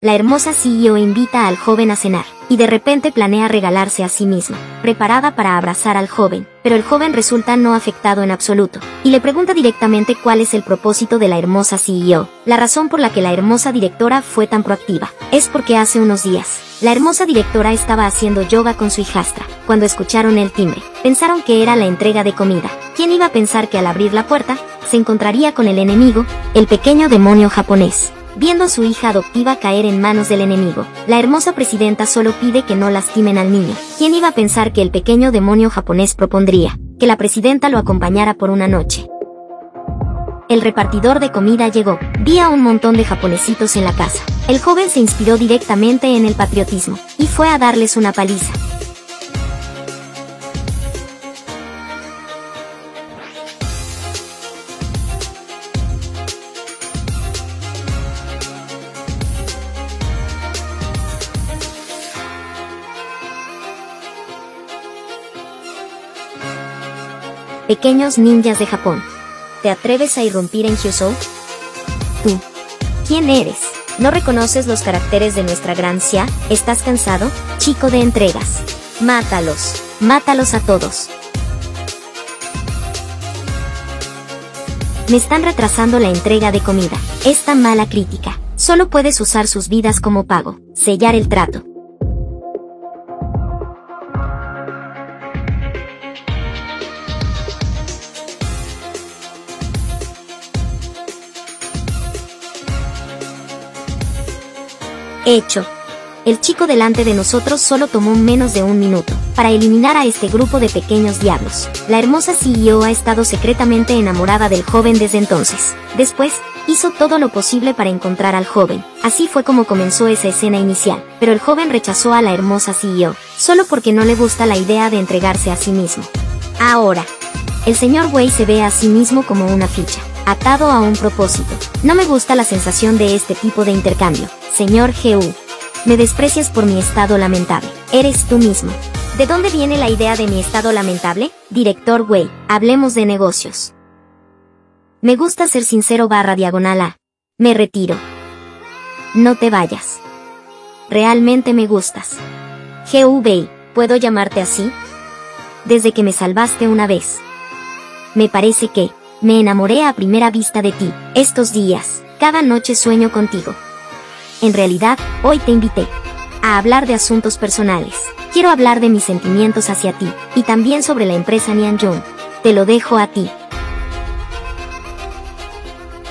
La hermosa CEO invita al joven a cenar, y de repente planea regalarse a sí misma, preparada para abrazar al joven, pero el joven resulta no afectado en absoluto, y le pregunta directamente cuál es el propósito de la hermosa CEO. La razón por la que la hermosa directora fue tan proactiva, es porque hace unos días, la hermosa directora estaba haciendo yoga con su hijastra, cuando escucharon el timbre, pensaron que era la entrega de comida. ¿Quién iba a pensar que al abrir la puerta, se encontraría con el enemigo, el pequeño demonio japonés? Viendo a su hija adoptiva caer en manos del enemigo, la hermosa presidenta solo pide que no lastimen al niño. ¿Quién iba a pensar que el pequeño demonio japonés propondría que la presidenta lo acompañara por una noche? El repartidor de comida llegó. Vi a un montón de japonesitos en la casa. El joven se inspiró directamente en el patriotismo y fue a darles una paliza. Pequeños ninjas de Japón. ¿Te atreves a irrumpir en Hyusou? Tú. ¿Quién eres? ¿No reconoces los caracteres de nuestra gran Xia? ¿Estás cansado? Chico de entregas. Mátalos. Mátalos a todos. Me están retrasando la entrega de comida. Esta mala crítica. Solo puedes usar sus vidas como pago. Sellar el trato. Hecho. El chico delante de nosotros solo tomó menos de un minuto para eliminar a este grupo de pequeños diablos. La hermosa CEO ha estado secretamente enamorada del joven desde entonces. Después, hizo todo lo posible para encontrar al joven. Así fue como comenzó esa escena inicial. Pero el joven rechazó a la hermosa CEO, solo porque no le gusta la idea de entregarse a sí mismo. Ahora, el señor Wei se ve a sí mismo como una ficha, atado a un propósito. No me gusta la sensación de este tipo de intercambio. Señor G.U. Me desprecias por mi estado lamentable. Eres tú mismo. ¿De dónde viene la idea de mi estado lamentable? Director Wei, hablemos de negocios. Me gusta ser sincero barra diagonal A. Me retiro. No te vayas. Realmente me gustas. G.U. Wei, ¿puedo llamarte así? Desde que me salvaste una vez. Me parece que, me enamoré a primera vista de ti. Estos días, cada noche sueño contigo. En realidad, hoy te invité a hablar de asuntos personales. Quiero hablar de mis sentimientos hacia ti, y también sobre la empresa Nianjong. Te lo dejo a ti.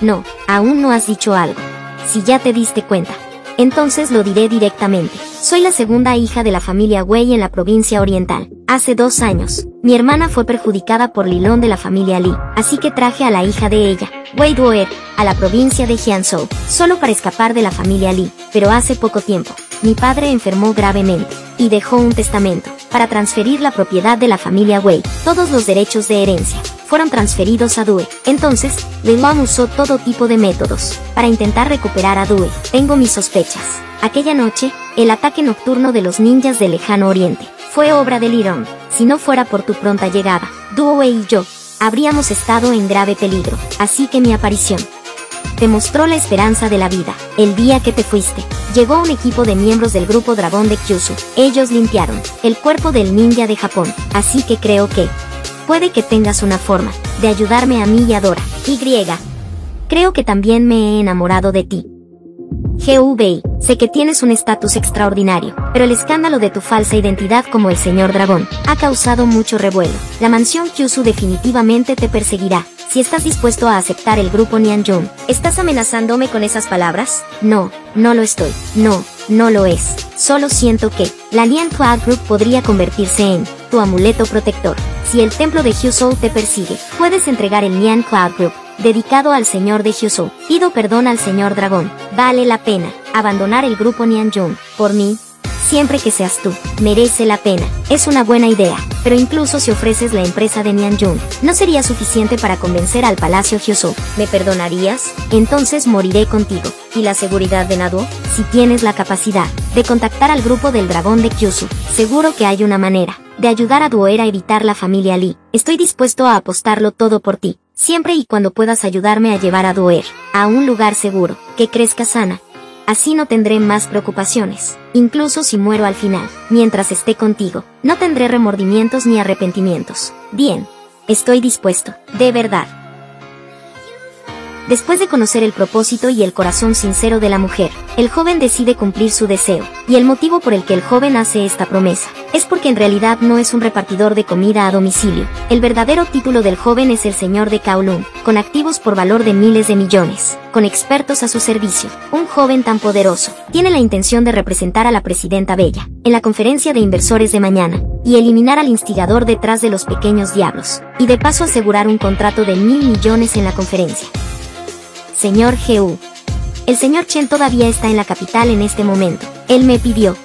No, aún no has dicho algo. Si ya te diste cuenta. Entonces lo diré directamente. Soy la segunda hija de la familia Wei en la provincia oriental. Hace dos años, mi hermana fue perjudicada por Lilón de la familia Li, así que traje a la hija de ella, Wei Duer, a la provincia de Jiangsu, solo para escapar de la familia Li. Pero hace poco tiempo, mi padre enfermó gravemente, y dejó un testamento, para transferir la propiedad de la familia Wei. Todos los derechos de herencia, fueron transferidos a Due. Entonces, Lilong usó todo tipo de métodos para intentar recuperar a Due. Tengo mis sospechas. Aquella noche, el ataque nocturno de los ninjas del lejano oriente fue obra de Lirong. Si no fuera por tu pronta llegada, Due y yo habríamos estado en grave peligro. Así que mi aparición te mostró la esperanza de la vida. El día que te fuiste, llegó un equipo de miembros del grupo Dragón de Kyushu. Ellos limpiaron el cuerpo del ninja de Japón. Así que creo que Puede que tengas una forma de ayudarme a mí y a Dora. Y. Creo que también me he enamorado de ti. GVI, sé que tienes un estatus extraordinario, pero el escándalo de tu falsa identidad como el señor dragón ha causado mucho revuelo. La mansión Kyusu definitivamente te perseguirá. Si estás dispuesto a aceptar el grupo Nianjun, ¿estás amenazándome con esas palabras? No, no lo estoy. No, no lo es. Solo siento que la Nian Cloud Group podría convertirse en tu amuleto protector. Si el templo de Hyusou te persigue, puedes entregar el Nian Cloud Group, dedicado al señor de Hyusou. Pido perdón al señor dragón. Vale la pena abandonar el grupo Nianjun. Por mí, siempre que seas tú, merece la pena. Es una buena idea, pero incluso si ofreces la empresa de Nianjun, no sería suficiente para convencer al Palacio Hyusou. ¿Me perdonarías? Entonces moriré contigo. ¿Y la seguridad de Nadu? Si tienes la capacidad de contactar al grupo del dragón de Kyushu, seguro que hay una manera de ayudar a Duer a evitar la familia Lee. Estoy dispuesto a apostarlo todo por ti, siempre y cuando puedas ayudarme a llevar a Duer a un lugar seguro, que crezca sana. Así no tendré más preocupaciones, incluso si muero al final. Mientras esté contigo, no tendré remordimientos ni arrepentimientos. Bien, estoy dispuesto, de verdad. Después de conocer el propósito y el corazón sincero de la mujer, el joven decide cumplir su deseo, y el motivo por el que el joven hace esta promesa, es porque en realidad no es un repartidor de comida a domicilio. El verdadero título del joven es el señor de Kowloon, con activos por valor de miles de millones, con expertos a su servicio. Un joven tan poderoso, tiene la intención de representar a la presidenta Bella, en la conferencia de inversores de mañana, y eliminar al instigador detrás de los pequeños diablos, y de paso asegurar un contrato de mil millones en la conferencia. Señor Gu. El señor Chen todavía está en la capital en este momento. Él me pidió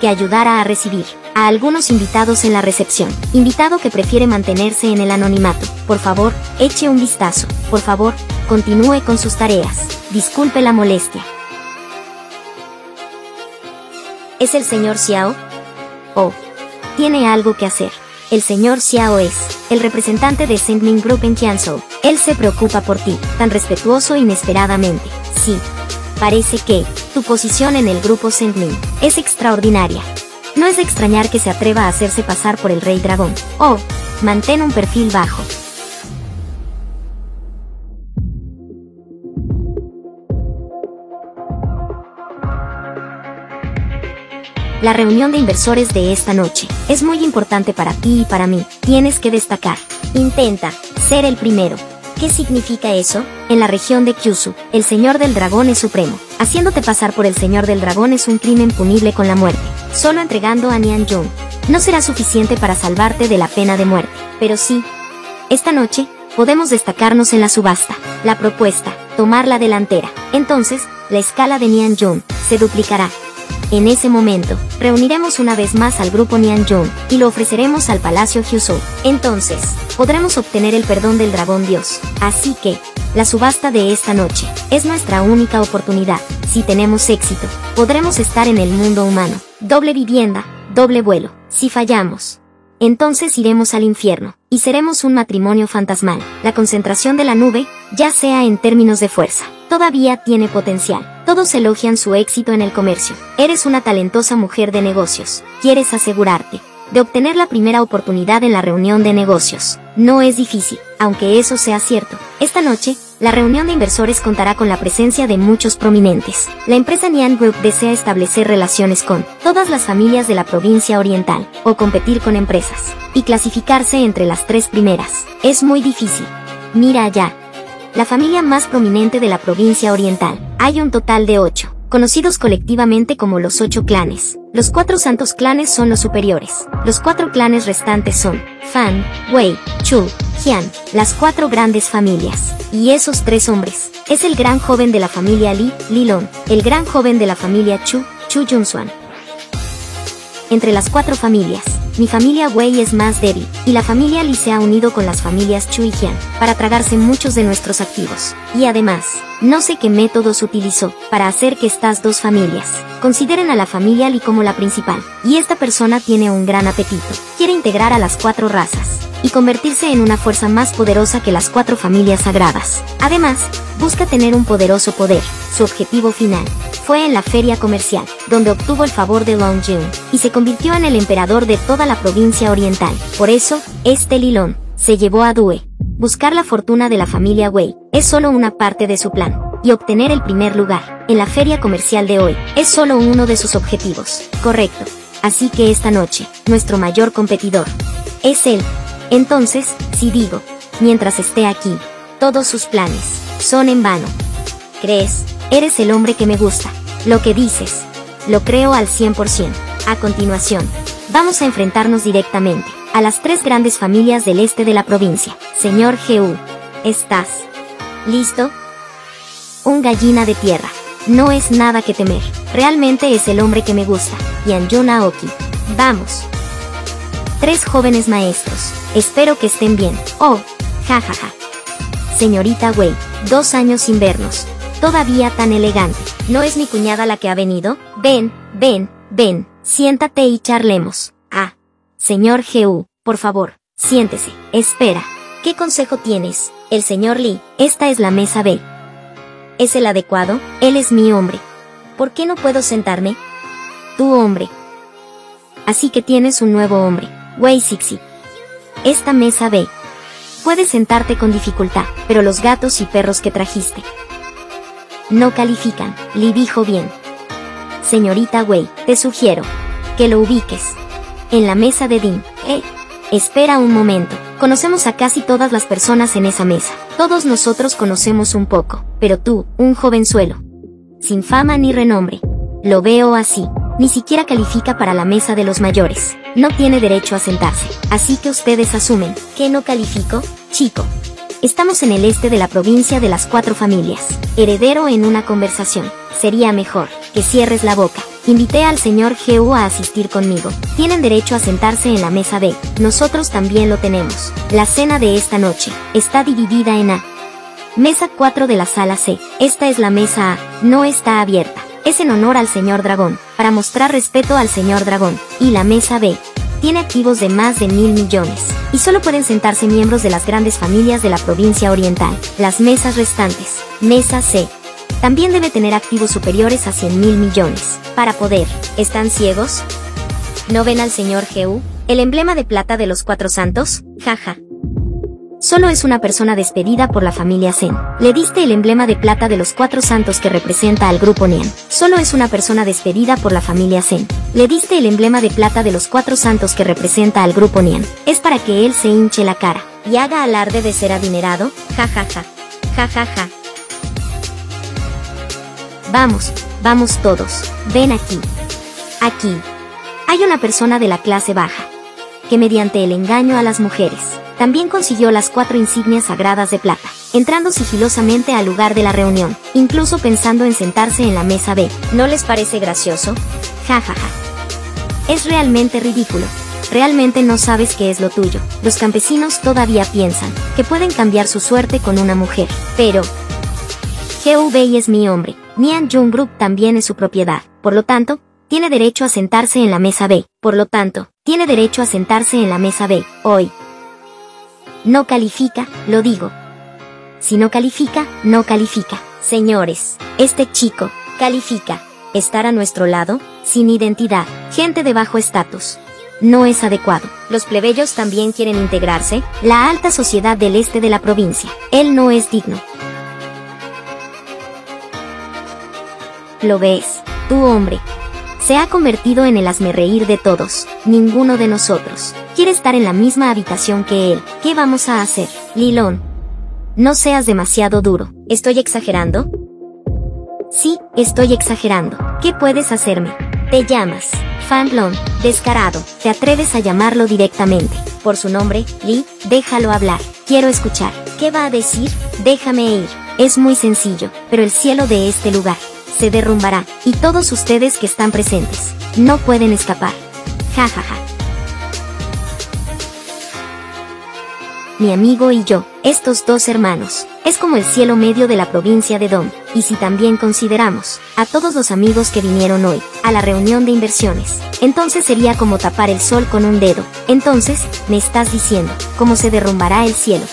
que ayudara a recibir a algunos invitados en la recepción. Invitado que prefiere mantenerse en el anonimato. Por favor, eche un vistazo. Por favor, continúe con sus tareas. Disculpe la molestia. ¿Es el señor Xiao? Oh, tiene algo que hacer. El señor Xiao es el representante de Sendling Group en Jiangsu. Él se preocupa por ti, tan respetuoso inesperadamente. Sí. Parece que, tu posición en el grupo Sendling es extraordinaria. No es de extrañar que se atreva a hacerse pasar por el rey dragón. Oh, mantén un perfil bajo. La reunión de inversores de esta noche es muy importante para ti y para mí. Tienes que destacar. Intenta ser el primero. ¿Qué significa eso? En la región de Kyushu, el Señor del Dragón es supremo. Haciéndote pasar por el Señor del Dragón es un crimen punible con la muerte. Solo entregando a Nian Jung no será suficiente para salvarte de la pena de muerte. Pero sí, esta noche, podemos destacarnos en la subasta. La propuesta, tomar la delantera. Entonces, la escala de Nian Jung se duplicará. En ese momento, reuniremos una vez más al grupo Nianjung y lo ofreceremos al Palacio Hyusou. Entonces, podremos obtener el perdón del dragón dios. Así que, la subasta de esta noche es nuestra única oportunidad. Si tenemos éxito, podremos estar en el mundo humano. Doble vivienda, doble vuelo. Si fallamos, entonces iremos al infierno, y seremos un matrimonio fantasmal. La concentración de la nube, ya sea en términos de fuerza, todavía tiene potencial. Todos elogian su éxito en el comercio. Eres una talentosa mujer de negocios. Quieres asegurarte de obtener la primera oportunidad en la reunión de negocios. No es difícil, aunque eso sea cierto. Esta noche, la reunión de inversores contará con la presencia de muchos prominentes. La empresa Nian Group desea establecer relaciones con todas las familias de la provincia oriental, o competir con empresas, y clasificarse entre las tres primeras. Es muy difícil. Mira allá, la familia más prominente de la provincia oriental. Hay un total de ocho, conocidos colectivamente como los ocho clanes. Los cuatro santos clanes son los superiores. Los cuatro clanes restantes son Fan, Wei, Chu, Jian, las cuatro grandes familias. Y esos tres hombres. Es el gran joven de la familia Li, Li Long, el gran joven de la familia Chu, Chu Junsuan. Entre las cuatro familias, mi familia Wei es más débil, y la familia Li se ha unido con las familias Chu y Jian, para tragarse muchos de nuestros activos. Y además, no sé qué métodos utilizó, para hacer que estas dos familias, consideren a la familia Li como la principal. Y esta persona tiene un gran apetito. Quiere integrar a las cuatro razas, y convertirse en una fuerza más poderosa que las cuatro familias sagradas. Además, busca tener un poderoso poder. Su objetivo final fue en la feria comercial, donde obtuvo el favor de Long Jun, y se convirtió en el emperador de toda la provincia oriental. Por eso, este Lilón se llevó a Due. Buscar la fortuna de la familia Wei es solo una parte de su plan, y obtener el primer lugar en la feria comercial de hoy es solo uno de sus objetivos. Correcto. Así que esta noche, nuestro mayor competidor es él. Entonces, si digo, mientras esté aquí, todos sus planes son en vano. ¿Crees? Eres el hombre que me gusta. Lo que dices, lo creo al 100%. A continuación, vamos a enfrentarnos directamente a las tres grandes familias del este de la provincia. Señor Gu, ¿estás listo? Un gallina de tierra. No es nada que temer. Realmente es el hombre que me gusta. Yanjun Aoki. Vamos. Tres jóvenes maestros. Espero que estén bien. Oh, jajaja. Señorita Wei, dos años sin vernos todavía tan elegante. ¿No es mi cuñada la que ha venido? Ven, ven, ven, siéntate y charlemos. Ah, señor Gu, por favor, siéntese. Espera. ¿Qué consejo tienes? El señor Lee, esta es la mesa B. ¿Es el adecuado? Él es mi hombre. ¿Por qué no puedo sentarme? Tu hombre. Así que tienes un nuevo hombre, Wei Sixi. Esta mesa ve. Puedes sentarte con dificultad, pero los gatos y perros que trajiste no califican, Li dijo bien. Señorita Wei, te sugiero que lo ubiques en la mesa de Dean. Eh, espera un momento. Conocemos a casi todas las personas en esa mesa. Todos nosotros conocemos un poco, pero tú, un jovenzuelo, sin fama ni renombre, lo veo así. Ni siquiera califica para la mesa de los mayores. No tiene derecho a sentarse. Así que ustedes asumen que no califico, chico. Estamos en el este de la provincia de las cuatro familias. Heredero en una conversación. Sería mejor que cierres la boca. Invité al señor Geu a asistir conmigo. Tienen derecho a sentarse en la mesa B. Nosotros también lo tenemos. La cena de esta noche está dividida en A. Mesa 4 de la sala C. Esta es la mesa A. No está abierta. Es en honor al señor dragón, para mostrar respeto al señor dragón. Y la mesa B tiene activos de más de mil millones, y solo pueden sentarse miembros de las grandes familias de la provincia oriental. Las mesas restantes, mesa C, también debe tener activos superiores a 100 mil millones. Para poder, ¿están ciegos? ¿No ven al señor Geu? El emblema de plata de los cuatro santos, jaja. Solo es una persona despedida por la familia Zen. Le diste el emblema de plata de los cuatro santos que representa al grupo Nian. Solo es una persona despedida por la familia Zen. Le diste el emblema de plata de los cuatro santos que representa al grupo Nian. Es para que él se hinche la cara y haga alarde de ser adinerado. Ja ja ja. Ja ja ja. Vamos, vamos todos. Ven aquí. Aquí. Hay una persona de la clase baja que mediante el engaño a las mujeres también consiguió las cuatro insignias sagradas de plata, entrando sigilosamente al lugar de la reunión, incluso pensando en sentarse en la mesa B. ¿No les parece gracioso? Ja ja ja. Es realmente ridículo. Realmente no sabes qué es lo tuyo. Los campesinos todavía piensan que pueden cambiar su suerte con una mujer. Pero... Bei es mi hombre. Nian Jungbrook también es su propiedad. Por lo tanto, tiene derecho a sentarse en la mesa B. Por lo tanto, tiene derecho a sentarse en la mesa B. Hoy, no califica, lo digo. Si no califica, no califica. Señores, este chico, califica. Estar a nuestro lado, sin identidad, gente de bajo estatus. No es adecuado. Los plebeyos también quieren integrarse, la alta sociedad del este de la provincia. Él no es digno. Lo ves, tu hombre, se ha convertido en el asmerreír de todos, ninguno de nosotros. Quiere estar en la misma habitación que él. ¿Qué vamos a hacer? Lilón. No seas demasiado duro. ¿Estoy exagerando? Sí, estoy exagerando. ¿Qué puedes hacerme? Te llamas. Fanlon, descarado. Te atreves a llamarlo directamente. Por su nombre, Lee, déjalo hablar. Quiero escuchar. ¿Qué va a decir? Déjame ir. Es muy sencillo, pero el cielo de este lugar se derrumbará, y todos ustedes que están presentes, no pueden escapar. Ja ja ja. Mi amigo y yo, estos dos hermanos, es como el cielo medio de la provincia de Dom, y si también consideramos a todos los amigos que vinieron hoy a la reunión de inversiones, entonces sería como tapar el sol con un dedo. Entonces, me estás diciendo, ¿cómo se derrumbará el cielo?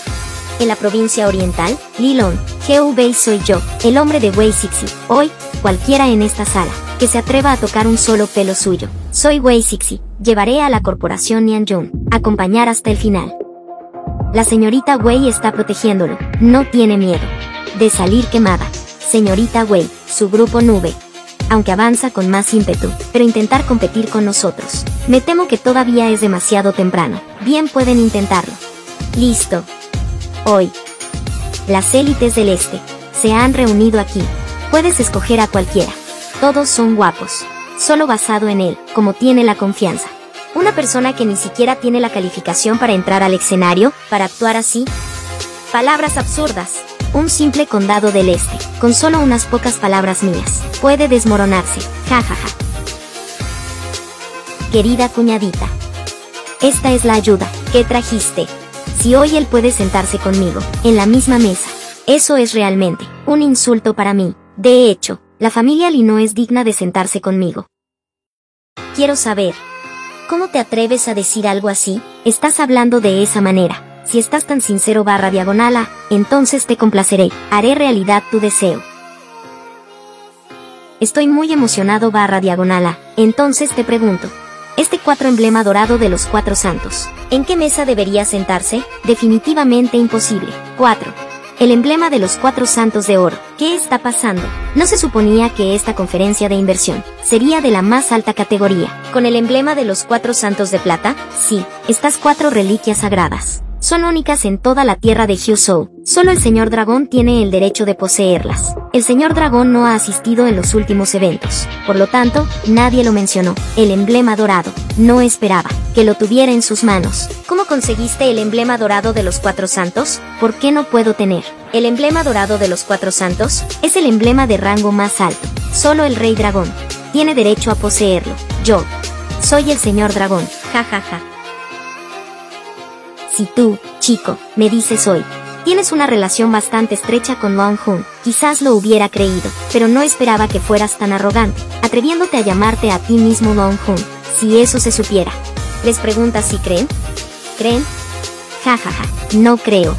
En la provincia oriental, Lilon, Bei soy yo, el hombre de Wei Sixi. Hoy, cualquiera en esta sala, que se atreva a tocar un solo pelo suyo. Soy Wei Sixi, llevaré a la corporación Nianjun, acompañar hasta el final. La señorita Wei está protegiéndolo, no tiene miedo de salir quemada. Señorita Wei, su grupo nube. Aunque avanza con más ímpetu, pero intentar competir con nosotros. Me temo que todavía es demasiado temprano. Bien pueden intentarlo. Listo. Hoy. Las élites del este se han reunido aquí. Puedes escoger a cualquiera. Todos son guapos. Solo basado en él, como tiene la confianza. Una persona que ni siquiera tiene la calificación para entrar al escenario, para actuar así. Palabras absurdas. Un simple condado del este, con solo unas pocas palabras mías, puede desmoronarse. Ja ja ja. Querida cuñadita. Esta es la ayuda que trajiste. Si hoy él puede sentarse conmigo, en la misma mesa, eso es realmente un insulto para mí. De hecho, la familia Lee no es digna de sentarse conmigo. Quiero saber. ¿Cómo te atreves a decir algo así? Estás hablando de esa manera. Si estás tan sincero barra diagonala, entonces te complaceré. Haré realidad tu deseo. estoy muy emocionado barra diagonal A. Entonces te pregunto. Este cuatro emblema dorado de los cuatro santos. ¿En qué mesa debería sentarse? Definitivamente imposible. 4. El emblema de los cuatro santos de oro. ¿Qué está pasando? No se suponía que esta conferencia de inversión sería de la más alta categoría. Con el emblema de los cuatro santos de plata, sí, estas cuatro reliquias sagradas son únicas en toda la tierra de Hyusou. Solo el señor dragón tiene el derecho de poseerlas. El señor dragón no ha asistido en los últimos eventos. Por lo tanto, nadie lo mencionó. El emblema dorado. No esperaba que lo tuviera en sus manos. ¿Cómo conseguiste el emblema dorado de los cuatro santos? ¿Por qué no puedo tener? El emblema dorado de los cuatro santos es el emblema de rango más alto. Solo el rey dragón tiene derecho a poseerlo. Yo soy el señor dragón. Ja ja ja. Si tú, chico, me dices hoy, tienes una relación bastante estrecha con Long Hun, quizás lo hubiera creído, pero no esperaba que fueras tan arrogante, atreviéndote a llamarte a ti mismo Long Hun. Si eso se supiera. ¿Les preguntas si creen? ¿Creen? Ja ja ja, no creo.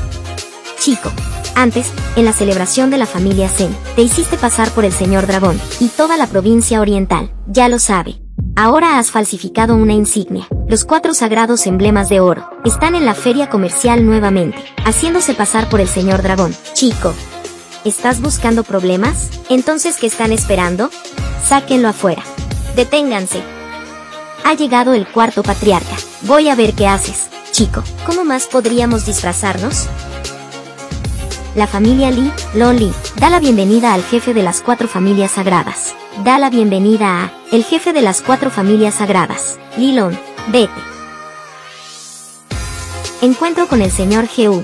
Chico, antes, en la celebración de la familia Zen, te hiciste pasar por el señor dragón, y toda la provincia oriental, ya lo sabe. Ahora has falsificado una insignia. Los cuatro sagrados emblemas de oro están en la feria comercial nuevamente, haciéndose pasar por el señor dragón. Chico, ¿estás buscando problemas? Entonces, ¿qué están esperando? Sáquenlo afuera. Deténganse. Ha llegado el cuarto patriarca. Voy a ver qué haces, chico. ¿Cómo más podríamos disfrazarnos? La familia Li, Loli, da la bienvenida al jefe de las cuatro familias sagradas da la bienvenida a el jefe de las cuatro familias sagradas, Lilon, vete. Encuentro con el señor Geu,